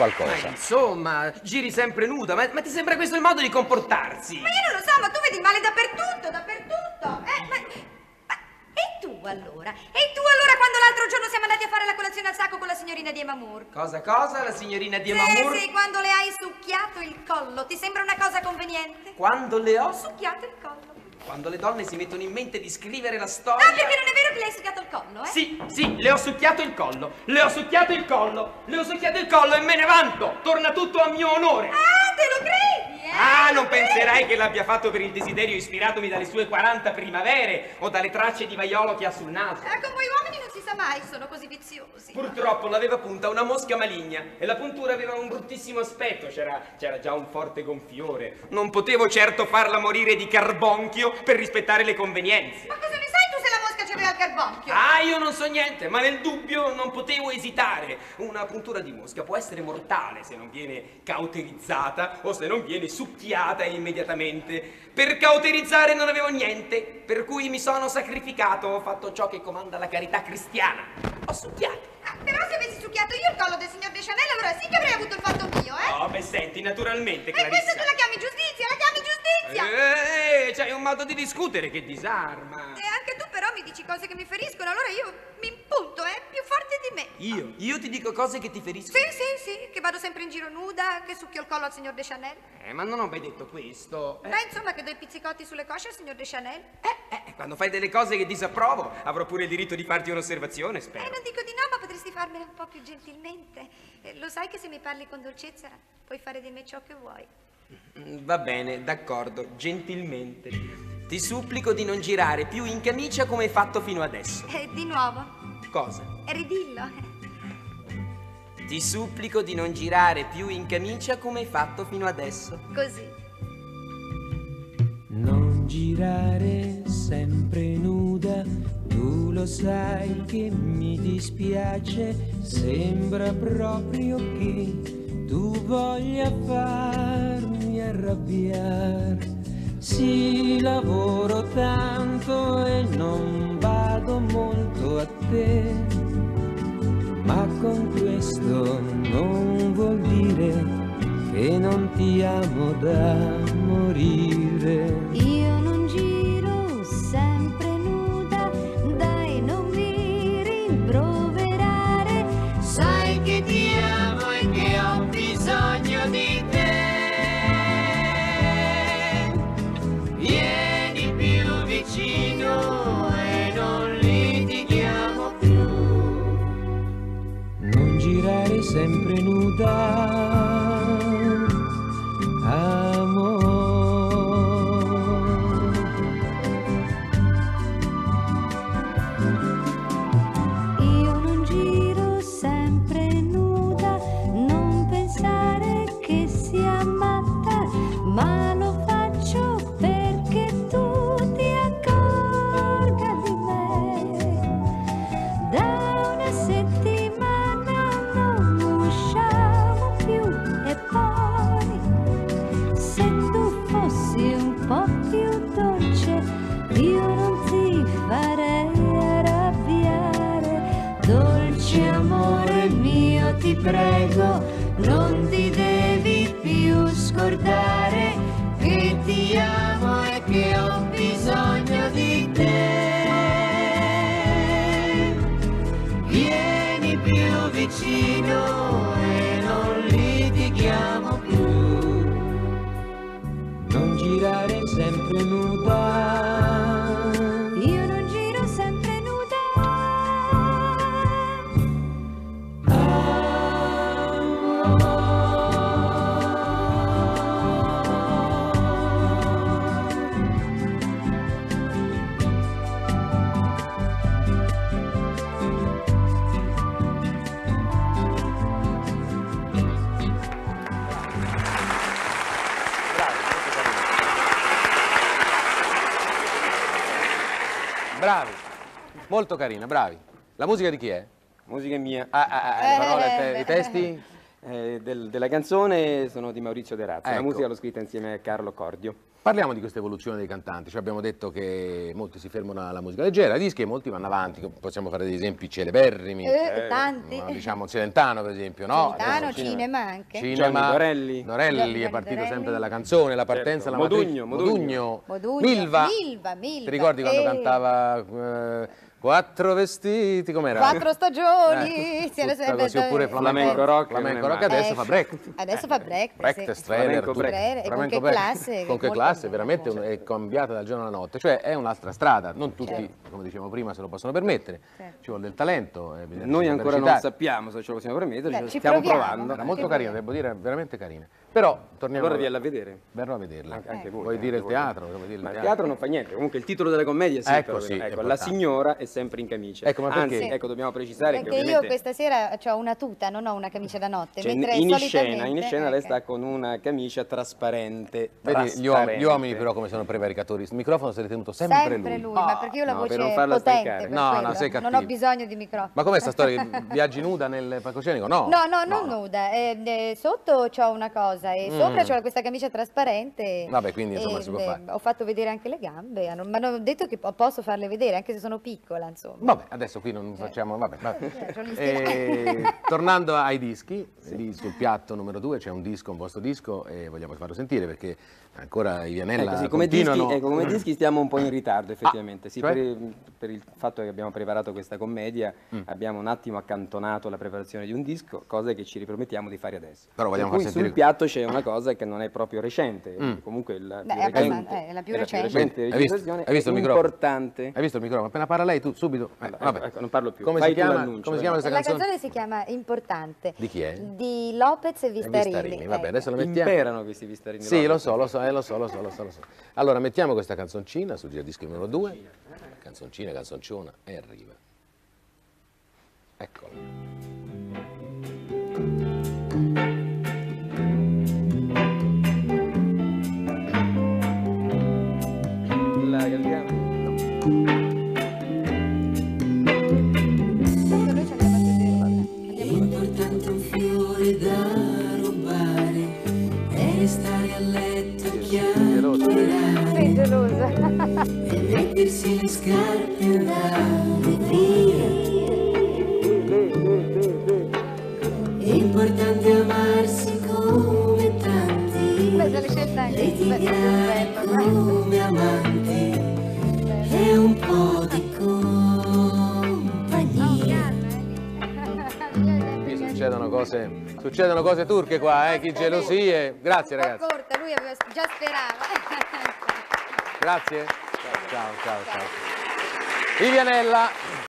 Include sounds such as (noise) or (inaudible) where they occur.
qualcosa. Ma insomma, giri sempre nuda, ma, ma ti sembra questo il modo di comportarsi? Ma io non lo so, ma tu vedi male dappertutto, dappertutto. Eh, ma, ma e tu allora? E tu allora quando l'altro giorno siamo andati a fare la colazione al sacco con la signorina di Emamur? Cosa, cosa? La signorina di Sì, Emamur? sì, quando le hai succhiato il collo, ti sembra una cosa conveniente? Quando le ho... Succhiato il collo. Quando le donne si mettono in mente di scrivere la Ah, storia... perché non è che le hai succhiato il collo, eh? Sì, sì, le ho succhiato il collo, le ho succhiato il collo, le ho succhiato il collo e me ne vanto! Torna tutto a mio onore! Ah, te lo credi, eh? Ah, non penserai che l'abbia fatto per il desiderio ispiratomi dalle sue 40 primavere o dalle tracce di vaiolo che ha sul naso. Eh, con voi uomini non si sa mai, sono così viziosi. Purtroppo l'aveva punta una mosca maligna e la puntura aveva un bruttissimo aspetto, c'era, c'era già un forte gonfiore. Non potevo certo farla morire di carbonchio per rispettare le convenienze. Ma cosa ne il carbonchio? Ah, io non so niente, ma nel dubbio non potevo esitare. Una puntura di mosca può essere mortale se non viene cauterizzata o se non viene succhiata immediatamente. Per cauterizzare non avevo niente, per cui mi sono sacrificato, ho fatto ciò che comanda la carità cristiana. Ho succhiato. Ah, però se avessi succhiato io il collo del signor De Chanel, allora sì che avrei avuto il fatto mio, eh? Oh, beh, senti, naturalmente, e questa Clarissa. tu la chiami giustizia, la chiami giustizia! Eh, c'hai un modo di discutere che disarma. E cose che mi feriscono, allora io mi impunto, eh? Più forte di me. Io? Io ti dico cose che ti feriscono? Sì, sì, sì, che vado sempre in giro nuda, che succhio il collo al signor De Chanel. Eh, ma non ho mai detto questo. Eh, Beh, insomma, che do i pizzicotti sulle cosce al signor De Chanel. eh, quando fai delle cose che disapprovo, avrò pure il diritto di farti un'osservazione, spero. Eh, non dico di no, ma potresti farmene un po' più gentilmente. Eh, lo sai che se mi parli con dolcezza puoi fare di me ciò che vuoi. Mm, Va bene, d'accordo, gentilmente. Ti supplico di non girare più in camicia come hai fatto fino adesso. E di nuovo, Cosa? ridillo. Ti supplico di non girare più in camicia come hai fatto fino adesso. Così. Non girare sempre nuda, tu lo sai che mi dispiace, sembra proprio che tu voglia farmi arrabbiare. Sì, lavoro tanto e non vado molto a te, ma con questo non vuol dire che non ti amo da morire. Io non giro sempre nuda, dai non mi rimproverare. Sai che ti sempre nuda. Prego, non ti devi più scordare che ti amo e che ho bisogno di te. Vieni più vicino e non litighiamo più. Non girare sempre nuda. Molto carina, bravi. La musica di chi è? Musica mia. Ah, ah, ah, le parole, te- i testi? eh, del- della canzone sono di Maurizio De Razza, la Ecco. musica l'ho scritta insieme a Carlo Cordio. Parliamo di questa evoluzione dei cantanti, cioè abbiamo detto che molti si fermano alla musica leggera, ai dischi e molti vanno avanti, possiamo fare degli esempi celeberrimi, Eh, tanti. ma diciamo Celentano per esempio, no? Celentano, Adesso cinema anche. Cinema. Dorelli Gianni è partito Dorelli. sempre dalla canzone, la partenza, Certo. la matrice- Modugno, Modugno, Modugno. Milva. Milva, Milva. Ti ricordi quando Eh. cantava eh, Quattro vestiti, com'era? Quattro stagioni. Eh, tutta è- così, oppure Flamenco rock, flamenco rock adesso Eh, fa break. Adesso fa break. Break, sì. trailer, Flamenco tutto. break. E con che break. classe, Con che classe, veramente è cambiata dal giorno alla notte. Cioè è un'altra strada, non tutti, Certo. come dicevamo prima, se lo possono permettere. Certo. Ci vuole del talento. eh, Noi ancora non sappiamo se ce lo possiamo permettere, ci stiamo proviamo. provando. Era molto carina, devo dire, veramente carina. Però torniamo Allora a vedere. Verrò a vederla. Anche, anche voi. Vuoi anche dire il teatro? Vuoi Ma il teatro? teatro non fa niente, comunque il titolo della commedia Ecco, sì, è ecco, la signora è sempre in camicia. Ecco, ma perché? Anzi, Sì. ecco, dobbiamo precisare che Perché io ovviamente questa sera ho una tuta, non ho una camicia da notte. cioè, in, mentre in solitamente... scena, in scena lei ecco. sta con una camicia trasparente. Vedi, gli, uom- gli uomini però come sono prevaricatori. Il microfono se l'è tenuto sempre, Sempre lui, Ah, ma perché io ho la no, voce per non farla potente. No, no, quello. sei Non cattivo. ho bisogno di microfono. Ma com'è sta storia? che (laughs) Viaggi nuda nel palcoscenico? No. No, no, non nuda. eh, eh, sotto c'ho una cosa e sopra c'ho questa camicia trasparente. Mm. Vabbè, quindi, insomma, e, si può fare. Ho fatto vedere anche le gambe, mi hanno detto che po- posso farle vedere anche se sono piccola, insomma. Vabbè, adesso qui non facciamo. Vabbè, vabbè. (laughs) Eh, gli Eh, tornando ai dischi, lì sul piatto numero due c'è un disco, un vostro disco, e vogliamo farlo sentire perché ancora i Vianella Ecco, sì, come, continuano. dischi, ecco, come dischi stiamo un po' in ritardo effettivamente, sì, cioè? per, per il fatto che abbiamo preparato questa commedia Mm. abbiamo un attimo accantonato la preparazione di un disco, cosa che ci ripromettiamo di fare adesso. Però vogliamo per cui far sentire- sul piatto c'è una cosa che non è proprio recente, Mm. comunque la Beh, più è abbastanza- recente, eh, la più recente. recente Hai visto- hai visto è il microfono? importante. Hai visto il microfono? Appena parla lei, tu subito. Eh, Allora, vabbè. ecco, non parlo più. Come Fai si chiama, l'annuncio, come si chiama questa La canzone? canzone si chiama Importante. Di chi è? Di Lopez e Vistarini. Vistarini. Vabbè, ecco. adesso la mettiamo. Imperano questi vistarini. Sì, lo so, lo so, eh, lo so, lo so, lo so, lo so. Allora, mettiamo questa canzoncina sul giradisco numero 2. Canzoncina, canzonciona, e arriva. Eccola. Succedono cose, succedono cose turche qua, eh, chi gelosie. Grazie ragazzi. corta, lui aveva già sperava. Grazie. Ciao, ciao, ciao. Vivianella.